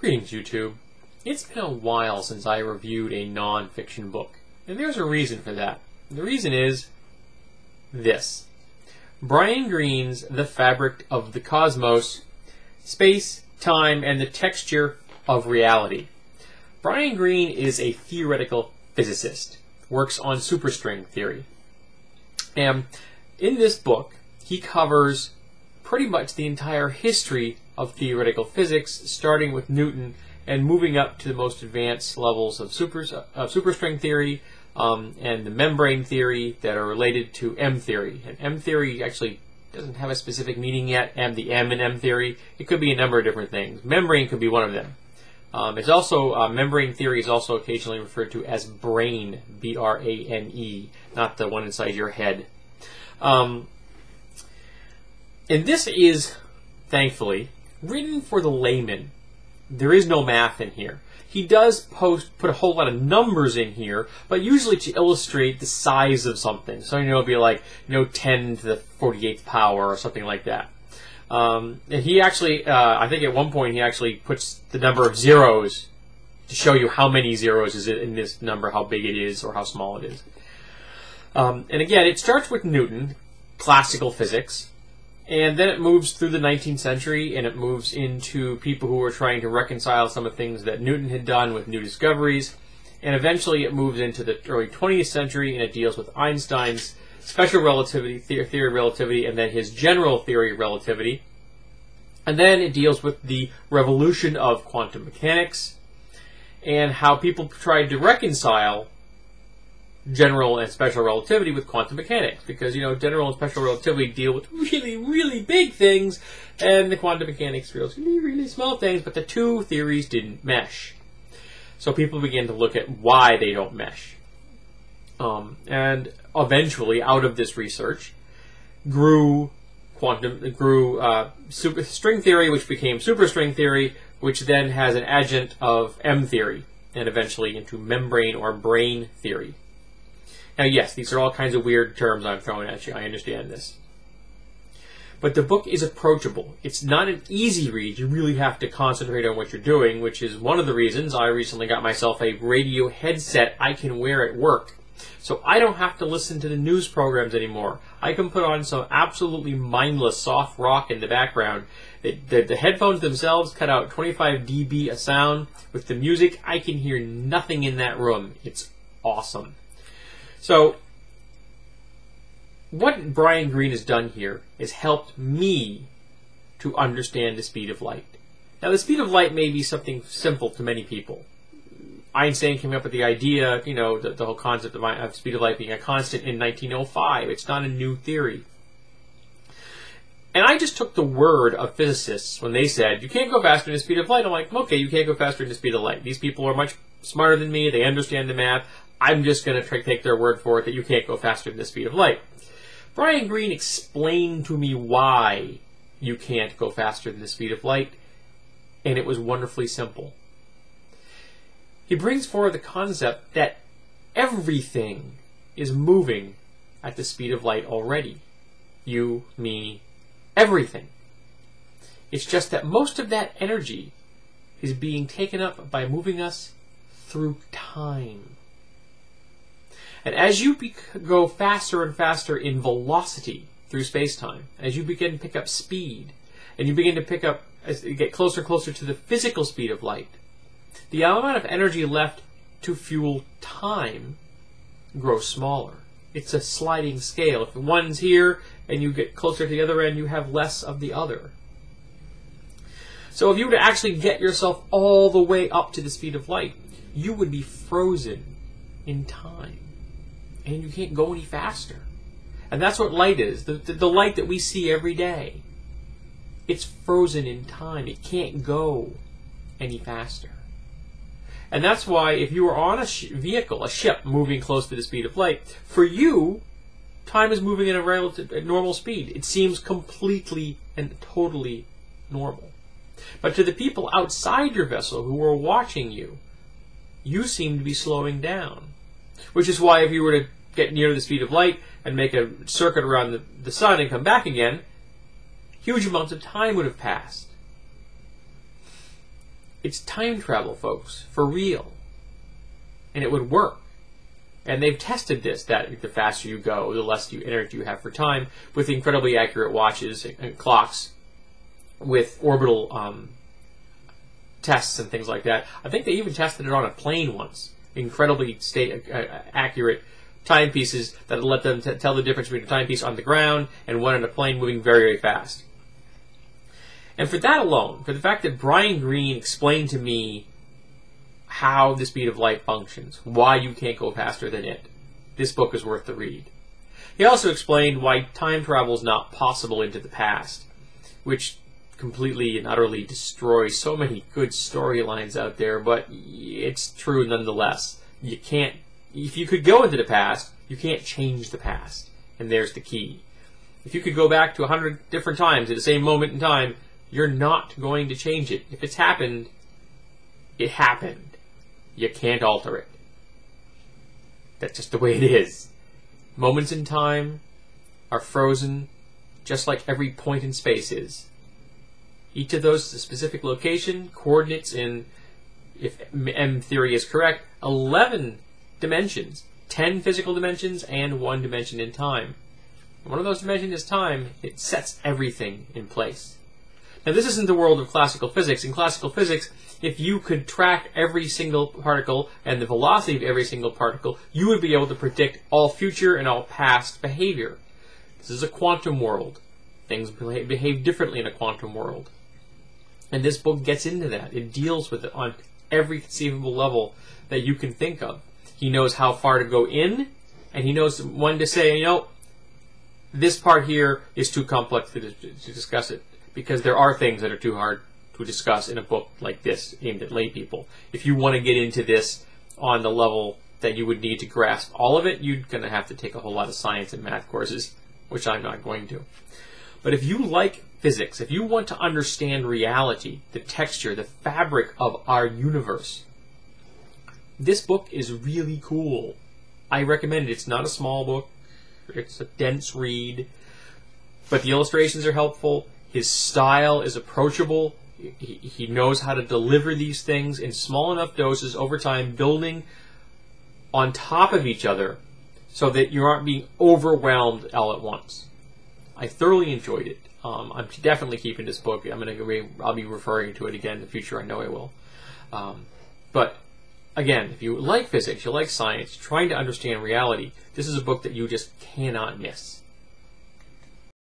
Greetings, YouTube. It's been a while since I reviewed a non-fiction book, and there's a reason for that. The reason is this. Brian Greene's The Fabric of the Cosmos, Space, Time, and the Texture of Reality. Brian Greene is a theoretical physicist, works on superstring theory. And in this book, he covers pretty much the entire history of theoretical physics, starting with Newton and moving up to the most advanced levels of, super, of superstring theory um, and the membrane theory that are related to M theory. And M theory actually doesn't have a specific meaning yet, and the M in M theory. It could be a number of different things. Membrane could be one of them. Um, it's also uh, membrane theory is also occasionally referred to as brane, B-R-A-N-E, not the one inside your head. Um, and this is, thankfully, written for the layman. There is no math in here. He does post put a whole lot of numbers in here, but usually to illustrate the size of something. So you know, it'll be like you know 10 to the 48th power or something like that. Um, and he actually, uh, I think at one point he actually puts the number of zeros to show you how many zeros is it in this number, how big it is, or how small it is. Um, and again, it starts with Newton, classical physics, and then it moves through the 19th century and it moves into people who were trying to reconcile some of the things that Newton had done with new discoveries. And eventually it moves into the early 20th century and it deals with Einstein's special relativity, theory of relativity, and then his general theory of relativity. And then it deals with the revolution of quantum mechanics and how people tried to reconcile general and special relativity with quantum mechanics because you know general and special relativity deal with really really big things and the quantum mechanics deals really really small things but the two theories didn't mesh. So people began to look at why they don't mesh. Um, and eventually out of this research grew quantum grew uh, super string theory which became superstring theory which then has an adjunct of m theory and eventually into membrane or brane theory now, yes, these are all kinds of weird terms I'm throwing at you. I understand this. But the book is approachable. It's not an easy read. You really have to concentrate on what you're doing, which is one of the reasons I recently got myself a radio headset I can wear at work. So I don't have to listen to the news programs anymore. I can put on some absolutely mindless soft rock in the background. The, the, the, headphones themselves cut out 25 dB of sound. With the music, I can hear nothing in that room. It's awesome. So, what Brian Greene has done here is helped me to understand the speed of light. Now, the speed of light may be something simple to many people. Einstein came up with the idea, you know, the, the whole concept of, of speed of light being a constant in 1905. It's not a new theory. And I just took the word of physicists when they said, you can't go faster than the speed of light. I'm like, okay, you can't go faster than the speed of light. These people are much smarter than me. They understand the math. I'm just going to take their word for it that you can't go faster than the speed of light. Brian Greene explained to me why you can't go faster than the speed of light, and it was wonderfully simple. He brings forward the concept that everything is moving at the speed of light already. You, me, everything. It's just that most of that energy is being taken up by moving us through time. And as you go faster and faster in velocity through space-time, as you begin to pick up speed, and you begin to pick up, as you get closer and closer to the physical speed of light, the amount of energy left to fuel time grows smaller. It's a sliding scale. If one's here and you get closer to the other end, you have less of the other. So if you were to actually get yourself all the way up to the speed of light, you would be frozen in time and you can't go any faster. And that's what light is the, the, the light that we see every day. It's frozen in time, it can't go any faster. And that's why if you are on a vehicle, a ship moving close to the speed of light, for you, time is moving at a relative at normal speed. It seems completely and totally normal. But to the people outside your vessel who are watching you, you seem to be slowing down. Which is why if you were to get near the speed of light and make a circuit around the, the sun and come back again, huge amounts of time would have passed. It's time travel, folks, for real. And it would work. And they've tested this, that the faster you go, the less you energy you have for time, with incredibly accurate watches and clocks, with orbital um, tests and things like that. I think they even tested it on a plane once. Incredibly state, uh, accurate timepieces that let them tell the difference between a timepiece on the ground and one on a plane moving very, very fast. And for that alone, for the fact that Brian Greene explained to me how the speed of light functions, why you can't go faster than it, this book is worth the read. He also explained why time travel is not possible into the past, which completely and utterly destroys so many good storylines out there, but it's true nonetheless. You can't, if you could go into the past, you can't change the past. And there's the key. If you could go back to a hundred different times at the same moment in time, you're not going to change it. If it's happened, it happened. You can't alter it. That's just the way it is. Moments in time are frozen just like every point in space is. Each of those is a specific location, coordinates in, if M theory is correct, 11 dimensions. 10 physical dimensions and one dimension in time. One of those dimensions is time. It sets everything in place. Now, this isn't the world of classical physics. In classical physics, if you could track every single particle and the velocity of every single particle, you would be able to predict all future and all past behavior. This is a quantum world. Things behave differently in a quantum world. And this book gets into that. It deals with it on every conceivable level that you can think of. He knows how far to go in, and he knows when to say, you know, this part here is too complex to, to discuss it because there are things that are too hard to discuss in a book like this aimed at lay people. If you want to get into this on the level that you would need to grasp all of it, you're going to have to take a whole lot of science and math courses, which I'm not going to. But if you like physics, if you want to understand reality, the texture, the fabric of our universe, this book is really cool. I recommend it. It's not a small book. It's a dense read, but the illustrations are helpful. His style is approachable. He, he knows how to deliver these things in small enough doses over time, building on top of each other so that you aren't being overwhelmed all at once. I thoroughly enjoyed it. Um, I'm definitely keeping this book. I'm gonna be, I'll be referring to it again in the future. I know I will. Um, but again, if you like physics, you like science, trying to understand reality, this is a book that you just cannot miss.